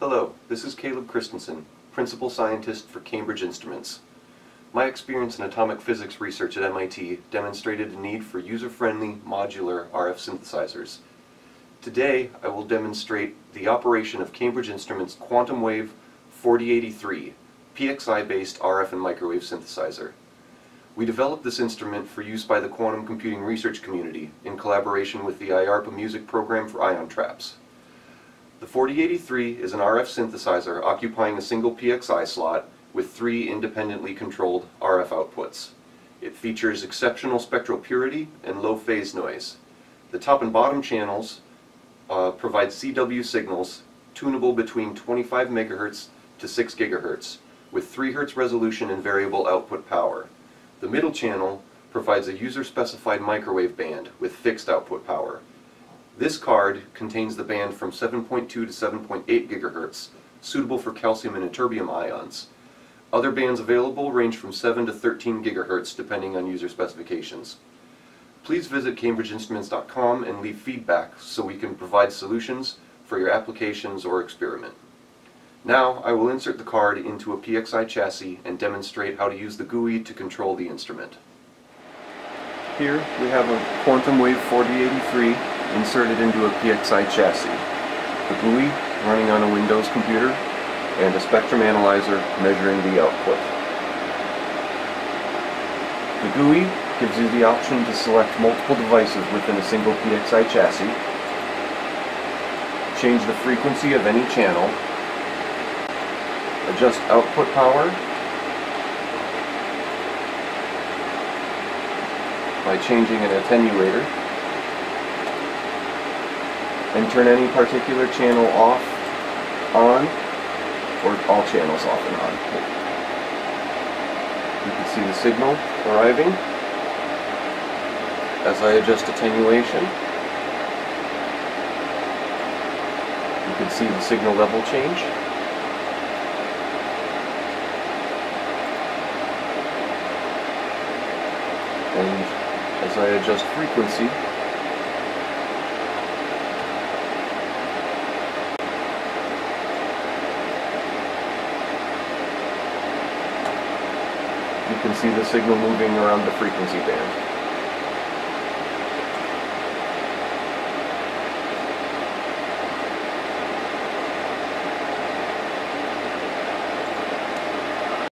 Hello, this is Caleb Christensen, Principal Scientist for Cambridge Instruments. My experience in atomic physics research at MIT demonstrated a need for user-friendly, modular RF synthesizers. Today, I will demonstrate the operation of Cambridge Instruments QuantumWave 4083, PXI-based RF and microwave synthesizer. We developed this instrument for use by the quantum computing research community in collaboration with the IARPA MUSIQC program for ion traps. The 4083 is an RF synthesizer occupying a single PXI slot with three independently controlled RF outputs. It features exceptional spectral purity and low phase noise. The top and bottom channels uh, provide CW signals tunable between 25 MHz to 6 GHz with 3 Hz resolution and variable output power. The middle channel provides a user-specified microwave band with fixed output power. This card contains the band from 7.2 to 7.8 GHz, suitable for calcium and ytterbium ions. Other bands available range from 7 to 13 GHz depending on user specifications. Please visit cambridgeinstruments.com and leave feedback so we can provide solutions for your applications or experiment. Now I will insert the card into a PXI chassis and demonstrate how to use the GUI to control the instrument. Here we have a QuantumWave 4083 inserted into a PXI chassis, the GUI running on a Windows computer, and a spectrum analyzer measuring the output. The GUI gives you the option to select multiple devices within a single PXI chassis, change the frequency of any channel, adjust output power by changing an attenuator and turn any particular channel off, on, or all channels off and on. You can see the signal arriving as I adjust attenuation. You can see the signal level change. And as I adjust frequency, you can see the signal moving around the frequency band.